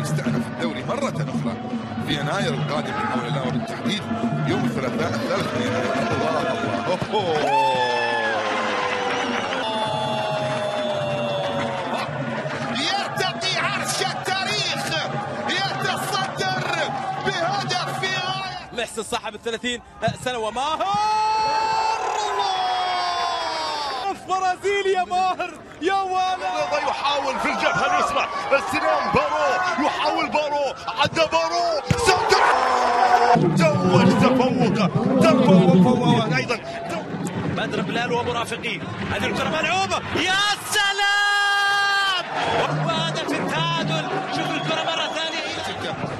يستأنف الدوري مرة أخرى. في يناير القادم من حول الله وبالتحديد يوم الثلاثاء الثالث من يناير. الله الله أوه. يرتقي عرش التاريخ يتصدر بهدف في غاية. محسن صاحب الثلاثين سنة وماهر الله برازيل يا ماهر يا ولد الكرة بارو يحاول بارو عدى بارو تزوج تفوق تفوق أيضا بدر بلال ومرافقيه هذه الكرة ملعوبة. يا سلام! وهدف التعادل. شوف الكرة مرة ثانية.